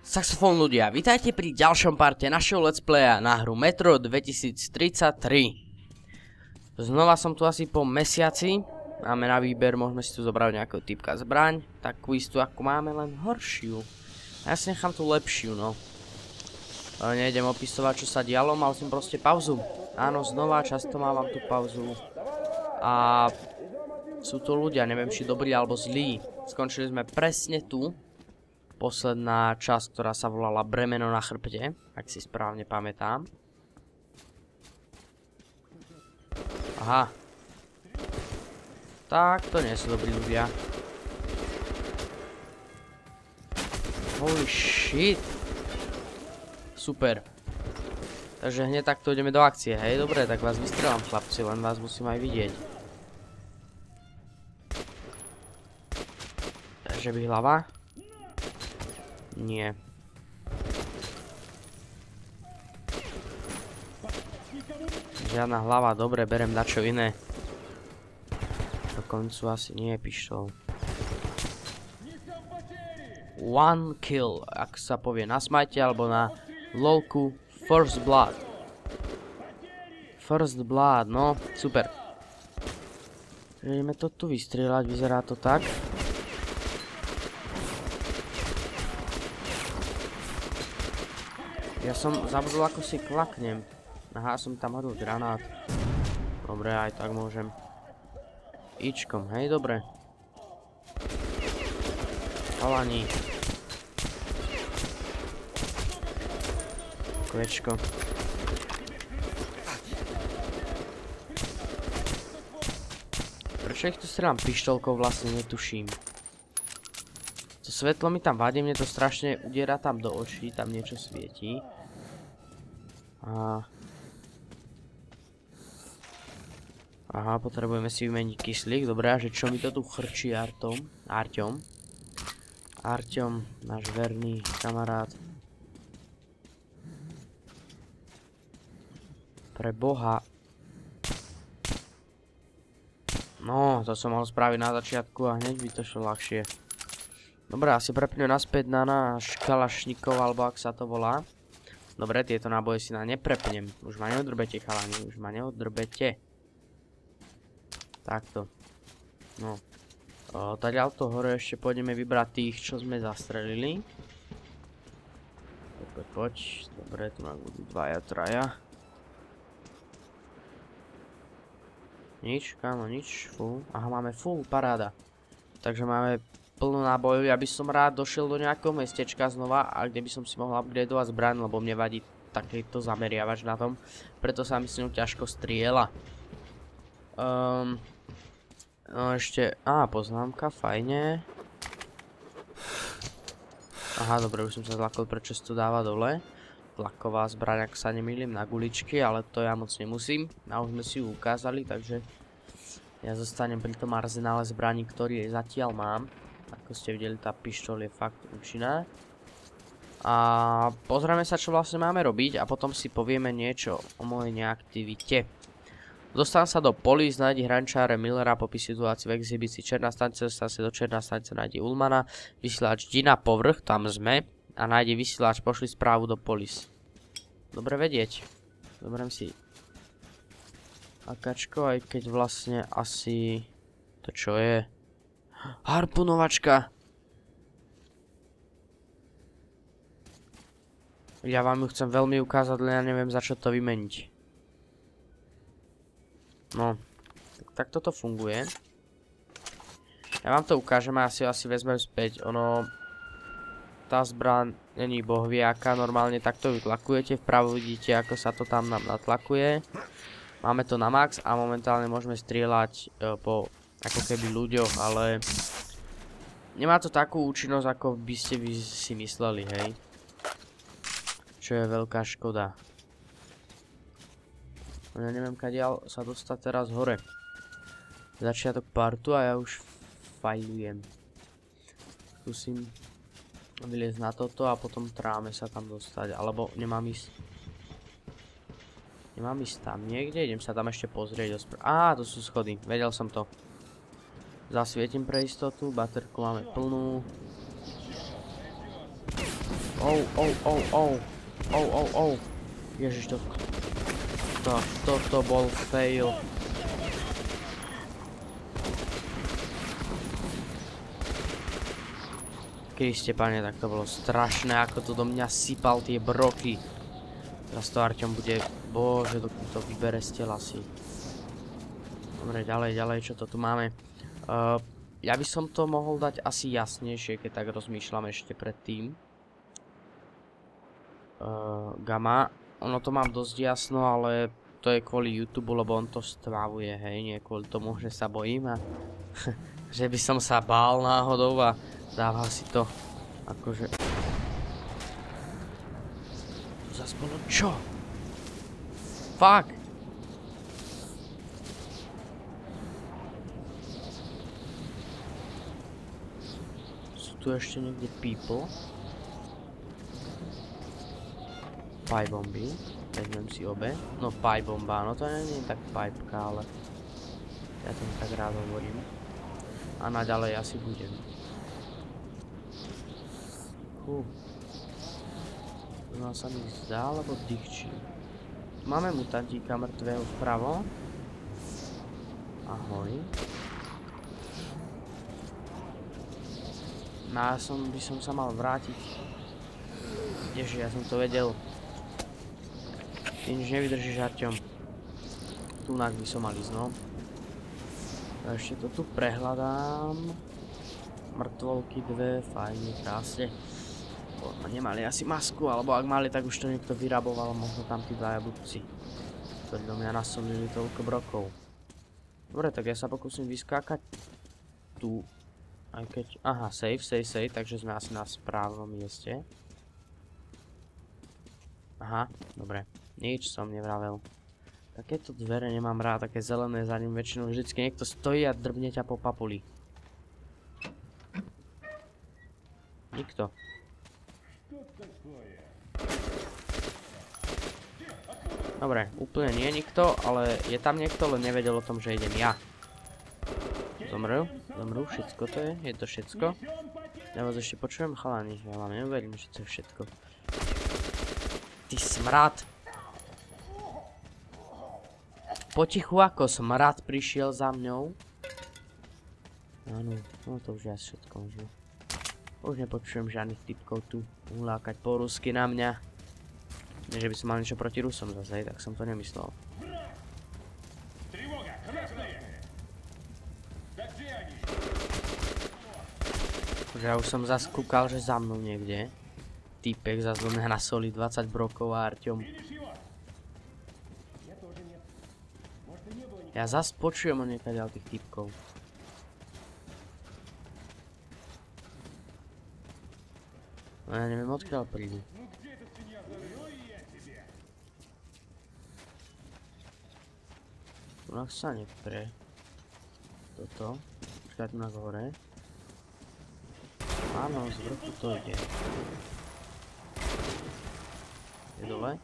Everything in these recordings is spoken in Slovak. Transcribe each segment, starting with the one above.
Saxofón ľudia, vítajte pri ďalšom parte našeho let's playa na hru Metro 2033. Znova som tu asi po mesiaci. Máme na výber, môžeme si tu zobrať nejakého typka zbraň. Takú istú ako máme, len horšiu. Ja si nechám tú lepšiu, no. Nejdem opisovať, čo sa dialo, mal som proste pauzu. Áno, znova, často mávam tú pauzu. A sú to ľudia, neviem či dobrí alebo zlí. Skončili sme presne tu, posledná časť, ktorá sa volala Bremeno na chrbte, ak si správne pamätám. Aha. Tak, to nie sú dobrí ľudia. Holy shit. Super. Takže hneď takto ideme do akcie, hej? Dobre, tak vás vystrelám chlapci, len vás musím aj vidieť. Takže by hlava. Nie. Žiadna hlava, dobre, berem na čo iné. Do koncu asi nie je pištol. One kill, ak sa povie na smajte, alebo na lolku First Blood. First Blood, no, super. Ideme to tu vystrieľať, vyzerá to tak. Som zabudol, ako si klaknem. Aha, som tam hodil granát. Dobre, aj tak môžem. Ičkom, hej, dobre. Chalani. Kvečko. Prečo ich tu strelám pištolkou vlastne netuším. To svetlo mi tam vadí, mne to strašne udiera tam do očí, tam niečo svietí. A... Aha, potrebujeme si vymeniť kyslík, dobré, a že čo mi to tu chrčí Artom? Arťom. Arťom, náš verný kamarát. Pre boha. No, to som mohol spraviť na začiatku a hneď by to šlo ľahšie. Dobre, asi prepňu naspäť na náš kalašníkov, alebo ak sa to volá. Dobre, tieto náboje si na neprepnem. Už ma neodrbete, chalani, už ma neodrbete. Takto. No. to hore ešte pôjdeme vybrať tých, čo sme zastrelili. Poď, poď. Dobre, tu nám budú dvaja, traja. Nič, kámo, nič. Full. Aha, máme full, paráda. Takže máme plno nábojov, ja by som rád došiel do nejakého mestečka znova a kde by som si mohol upgradeovať zbraň, lebo mne vadí takýto zameriavač na tom. Preto sa mi s ňou ťažko striela. Um, no ešte, á, poznámka, fajne. Aha, dobre, už som sa zlakol, prečo si to dáva dole. Tlaková zbraň, ak sa nemýlim, na guličky, ale to ja moc nemusím. A už sme si ju ukázali, takže ja zostanem pri tom arzenále zbraní, ktorý zatiaľ mám. Ako ste videli, tá pištol je fakt účinná. A pozrieme sa, čo vlastne máme robiť a potom si povieme niečo o mojej neaktivite. Dostávam sa do Polis, nájdi hrančáre Millera, popis situácii v exhibícii Černá stanica, dostávam sa do Černá stanica, nájdi Ulmana, vysielač Dina povrch, tam sme, a nájdi vysielač, pošli správu do Polis. Dobre vedieť. Zoberiem si akačko, aj keď vlastne asi to čo je. Harpunovačka. Ja vám ju chcem veľmi ukázať, len ja neviem za čo to vymeniť. No, tak, toto funguje. Ja vám to ukážem a asi asi vezmem späť. Ono, tá zbraň není bohviaká, normálne takto vytlakujete. Vpravo vidíte, ako sa to tam nám natlakuje. Máme to na max a momentálne môžeme strieľať e, po ako keby ľuďoch, ale nemá to takú účinnosť, ako by ste vy si mysleli, hej. Čo je veľká škoda. No ja neviem, kadiaľ sa dostať teraz hore. Začiatok partu a ja už fajlujem. Skúsim vyliezť na toto a potom tráme sa tam dostať, alebo nemám ísť. Nemám ísť tam niekde, idem sa tam ešte pozrieť. Á, to sú schody, vedel som to. Zasvietím pre istotu, baterku máme plnú. Oh, oh, oh, oh. Oh, oh, oh. Ježiš, to... To, toto bol fail. Kriste pane, tak to bolo strašné, ako to do mňa sypal tie broky. Teraz to Arťom bude... Bože, dokým to vybere z tela si. Dobre, ďalej, ďalej, čo to tu máme. Uh, ja by som to mohol dať asi jasnejšie, keď tak rozmýšľam ešte predtým. Uh, gamma. Ono to mám dosť jasno, ale to je kvôli YouTube, lebo on to stvávuje, hej, nie kvôli tomu, že sa bojím a že by som sa bál náhodou a Dával si to akože... To zase bolo čo? Fuck! Sú tu ešte niekde people? Pie bomby. Vezmem si obe. No pie bomba, no to nie je tak pipeka, ale... Ja to tak rád hovorím. A naďalej asi budem. Fú. No sa mi zdá, alebo dýchčí. Máme mutantíka mŕtvého vpravo. Ahoj. No ja som, by som sa mal vrátiť. Kdeže, ja som to vedel. Ty nič nevydržíš, Arťom. Tunak by som mal ísť, no. Ešte to tu prehľadám. Mŕtvolky dve, fajne, krásne nemali asi masku, alebo ak mali, tak už to niekto vyraboval, možno tam tí dvaja blbci, ktorí do mňa nasolili toľko brokov. Dobre, tak ja sa pokúsim vyskákať tu, aj keď, aha, save, save, save, takže sme asi na správnom mieste. Aha, dobre, nič som nevravel. Takéto dvere nemám rád, také zelené za ním väčšinou vždycky niekto stojí a drbne ťa po papuli. Nikto. Dobre, úplne nie nikto, ale je tam niekto, len nevedel o tom, že idem ja. Zomrel, zomrel, všetko to je, je to všetko. Ja vás ešte počujem, chalani, ja vám neuverím, že to je všetko. Ty smrad! Potichu ako smrad prišiel za mňou. Áno, no to už je všetko možno. Už nepočujem žiadnych typkov tu ulákať po rusky na mňa. Nie, že by som mal niečo proti Rusom zase, tak som to nemyslel. Že ja už som zase kúkal, že za mnou niekde. Týpek zase do mňa nasolí 20 brokov a Arťom. Ja zase počujem o niekaďal tých týpkov. No ja neviem odkiaľ prídu. Tu sa nepre. Toto. Počkať na hore. Áno, z vrchu to ide. Je dole?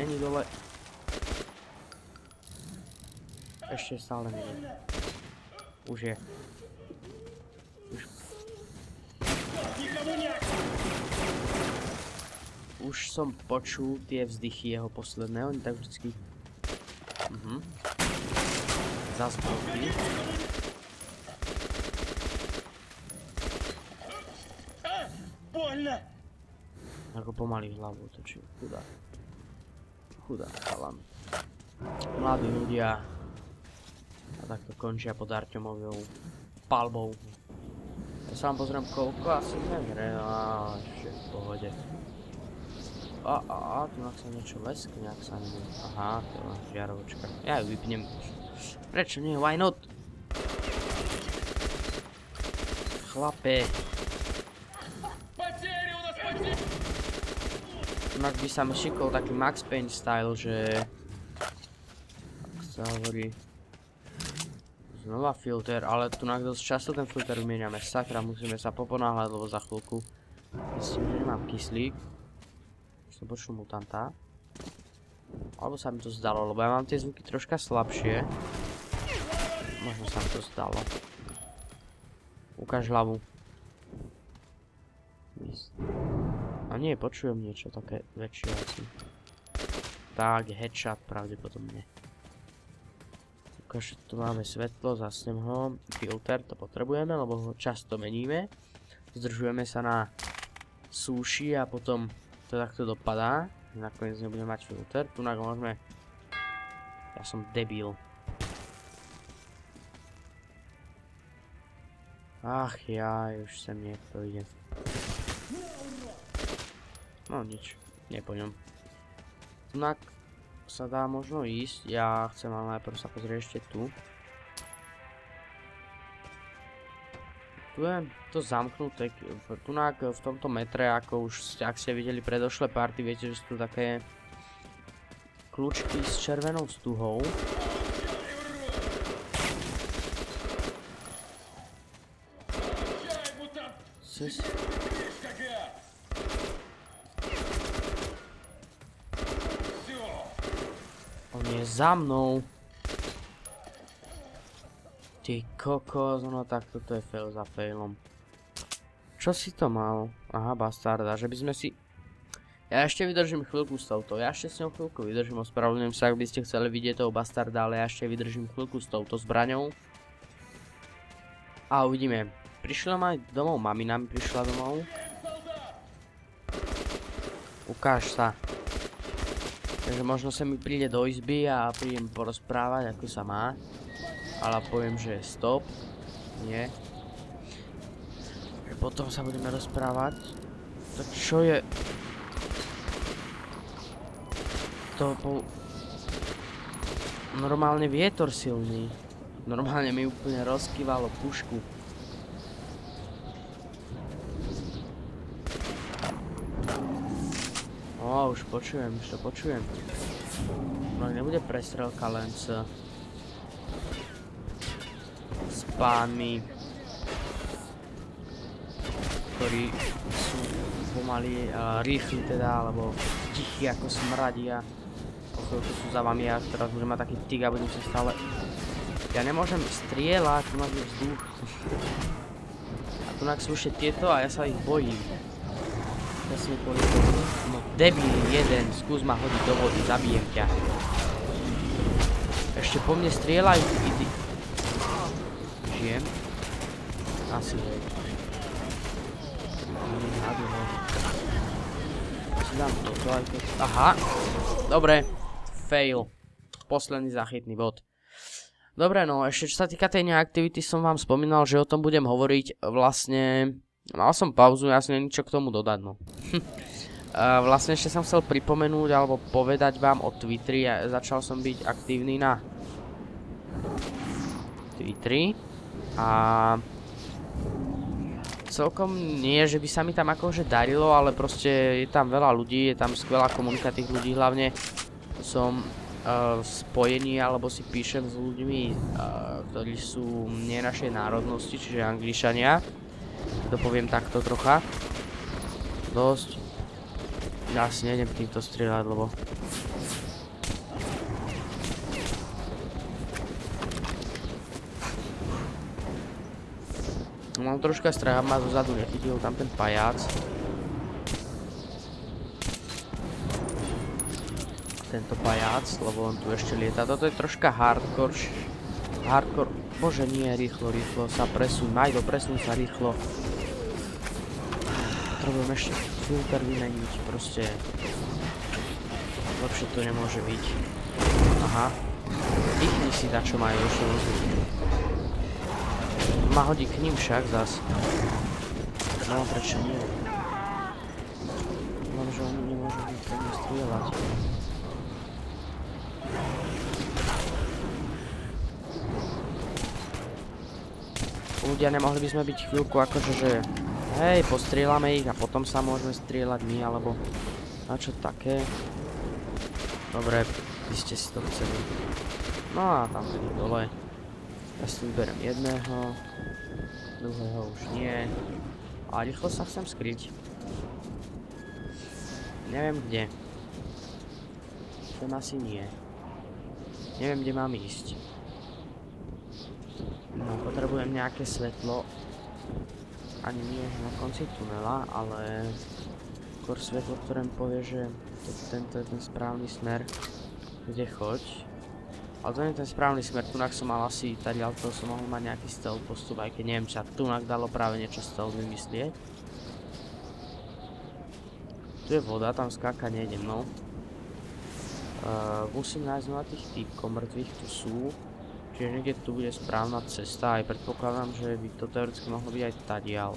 Není dole. Ešte stále nie. Už je. Už. Už som počul tie vzdychy jeho posledné, oni tak vždycky... Mhm. Zas bloky. Ako pomaly hlavu točí. Chudá. Chudá chalan. Mladí ľudia. A takto končia pod Artemovou palbou. Ja sa vám pozriem koľko, asi nevre, a ešte v pohode. A, a, a, tu sa niečo leskne, ak sa neviem. Aha, to je žiarovočka. Ja ju vypnem. Prečo nie? Why not? Chlape. Inak by sa mi šikol taký Max Payne style, že... Ak sa hovorí... Znova filter, ale tu na dosť často ten filter vymieňame. Sakra, musíme sa poponáhľať, lebo za chvíľku... Myslím, že nemám kyslík. Som počul mutanta. Alebo sa mi to zdalo, lebo ja mám tie zvuky troška slabšie. Možno sa mi to zdalo. Ukáž hlavu. A nie, počujem niečo také väčšie asi. Tak, headshot pravdepodobne. Ukáž, tu máme svetlo, zasnem ho. Filter to potrebujeme, lebo ho často meníme. Zdržujeme sa na súši a potom to takto dopadá. Nakoniec nebudeme mať filter. Tu môžeme... Ja som debil. Ach ja, už sem niekto ide. No nič, nie po ňom. Tunak sa dá možno ísť, ja chcem ale najprv sa pozrieť ešte tu. Tu je to zamknuté, tunak v tomto metre, ako už ste, ak ste videli predošlé party, viete, že sú tu také kľúčky s červenou stuhou. Cez... On je za mnou. Ty kokos, no tak toto je fail za failom. Čo si to mal? Aha, bastarda, že by sme si... Ja ešte vydržím chvíľku s touto, ja ešte s ňou chvíľku vydržím, ospravedlňujem sa, ak by ste chceli vidieť toho bastarda, ale ja ešte vydržím chvíľku s touto zbraňou. A uvidíme. Prišla ma domov, mamina mi prišla domov. Ukáž sa. Takže možno sa mi príde do izby a prídem porozprávať, ako sa má ale poviem, že stop. Nie. Potom sa budeme rozprávať. To čo je... To bol... Normálne vietor silný. Normálne mi úplne rozkývalo pušku. O, už počujem, už to počujem. No nebude prestrelka len s pánmi, ktorí sú pomaly uh, rýchli teda, alebo tichí ako smradia. Po chvíľku sú za vami a teraz budem mať taký tik a budem sa stále... Ja nemôžem strieľať, tu máš vzduch. a tu sú ešte tieto a ja sa ich bojím. Tomu. No debil jeden, skús ma hodiť do vody, zabijem ťa. Ešte po mne strieľajú, ty Žijem. Asi hej. Si dám toto aj keď... Aha. Dobre. Fail. Posledný záchytný bod. Dobre, no ešte čo sa týka tej neaktivity som vám spomínal, že o tom budem hovoriť vlastne... Mal som pauzu, ja som niečo k tomu dodať, no. vlastne ešte som chcel pripomenúť alebo povedať vám o Twitteri. Ja začal som byť aktívny na Twitteri. A celkom nie, že by sa mi tam akože darilo, ale proste je tam veľa ľudí, je tam skvelá komunika tých ľudí, hlavne som uh, spojený alebo si píšem s ľuďmi, uh, ktorí sú nie našej národnosti, čiže angličania. To poviem takto trocha. Dosť. Ja si nejdem týmto strieľať, lebo Mám troška strach, ma zozadu nechytil tam ten pajac. Tento pajac, lebo on tu ešte lieta. Toto je troška hardcore. Hardcore. Bože nie, rýchlo, rýchlo sa presun. Majdo, presun sa rýchlo. Potrebujem ešte filter vymeniť, proste. Lepšie to nemôže byť. Aha. Dýchni si na čo majú ešte ma hodí k ním však zas. No prečo nie? Že oni nemôžu mňa strieľať. Ľudia, nemohli by sme byť chvíľku akože, že hej, postrieľame ich a potom sa môžeme strieľať my, alebo na čo také. Dobre, vy ste si to chceli. No a tam je dole. Ja si vyberiem jedného, druhého už nie. A rýchlo sa chcem skryť. Neviem kde. Ten asi nie. Neviem, kde mám ísť. No, potrebujem nejaké svetlo. Ani nie na konci tunela, ale skôr svetlo, ktoré mi povie, že to, tento je ten správny smer, kde choď. Ale to nie je ten správny smer, tunak som mal asi, tady to som mohol mať nejaký stealth postup, aj keď neviem, sa tunak dalo práve niečo stealth vymyslieť. Tu je voda, tam skákať nejdem, no. Uh, musím nájsť znova tých týpkov mŕtvych, tu sú. Čiže niekde tu bude správna cesta, aj predpokladám, že by to teoreticky mohlo byť aj tadiaľ.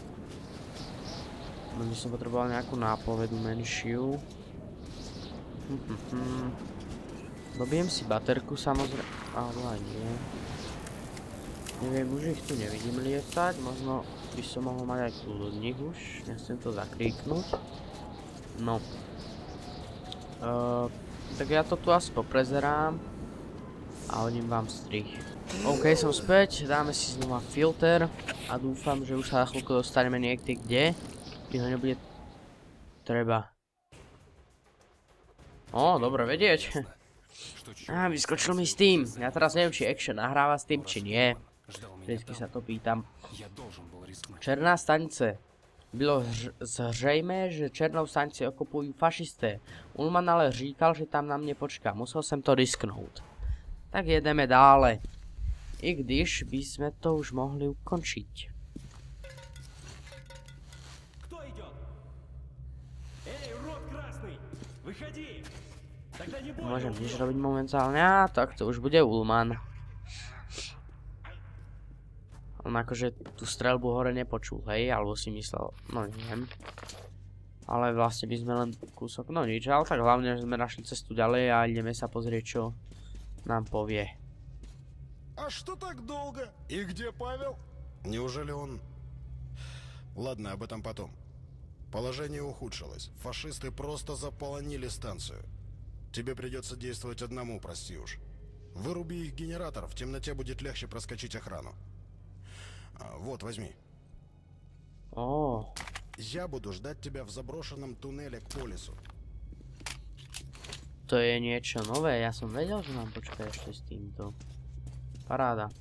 No by som potreboval nejakú nápovedu menšiu. Dobijem si baterku samozrejme, alebo aj nie. Neviem, už ich tu nevidím lietať, možno by som mohol mať aj kľudník už, nechcem to zakríknuť. No. Uh, tak ja to tu asi poprezerám a hodím vám strich. OK, som späť, dáme si znova filter a dúfam, že už sa na chvíľku dostaneme niekde kde mi ho nebude treba. Ó, dobre vedieť. Á, vyskočil mi Steam. Ja teraz neviem, či Action nahráva s tým, či nie. Vždycky sa to pýtam. Černá stanice. Bylo zřejmé, že černou stanici okupujú fašisté. Ulman ale říkal, že tam na mne počká. Musel som to risknout. Tak jedeme dále. I když by sme to už mohli ukončiť. Môžem nič robiť momentálne, a tak to už bude Ulman. On akože tú strelbu hore nepočul, hej, alebo si myslel, no neviem. Ale vlastne by sme len kúsok, no nič, ale tak hlavne, že sme našli cestu ďalej a ideme sa pozrieť, čo nám povie. А что так долго? И где Павел? Неужели он... Ладно, об этом потом. Положение ухудшилось. Фашисты просто заполонили станцию. Тебе придется действовать одному, прости уж. Выруби их генератор, в темноте будет легче проскочить охрану. А, вот, возьми. О. Я буду ждать тебя в заброшенном туннеле к полису. To je niečo nové, ja som vedel, že nám počká ešte s týmto. Paráda.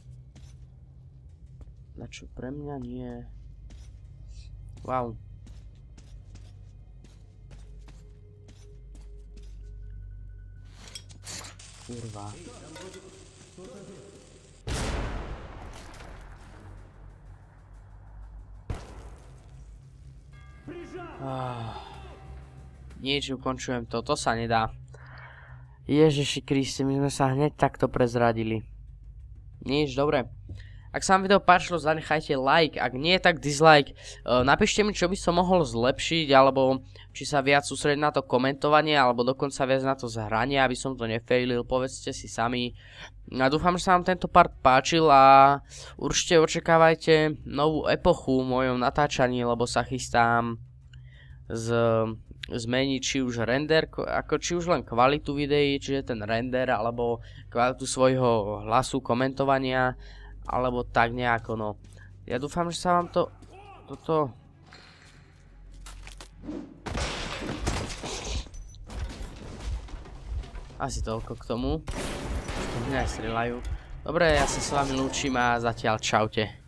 Dačo pre mňa nie. Wow. kurwa. Ah, nič, ukončujem to, to sa nedá. Ježiši Kriste, my sme sa hneď takto prezradili. Nič, dobre. Ak sa vám video páčilo, zanechajte like, ak nie, tak dislike. Uh, napíšte mi, čo by som mohol zlepšiť, alebo či sa viac sústrediť na to komentovanie, alebo dokonca viac na to zhranie, aby som to nefailil, povedzte si sami. A dúfam, že sa vám tento part páčil a určite očakávajte novú epochu v mojom natáčaní, lebo sa chystám z zmeniť či už render, ako či už len kvalitu videí, čiže ten render, alebo kvalitu svojho hlasu, komentovania alebo tak nejako, no. Ja dúfam, že sa vám to... Toto... Asi toľko k tomu. Mňa aj strelajú. Dobre, ja sa s vami lúčim a zatiaľ čaute.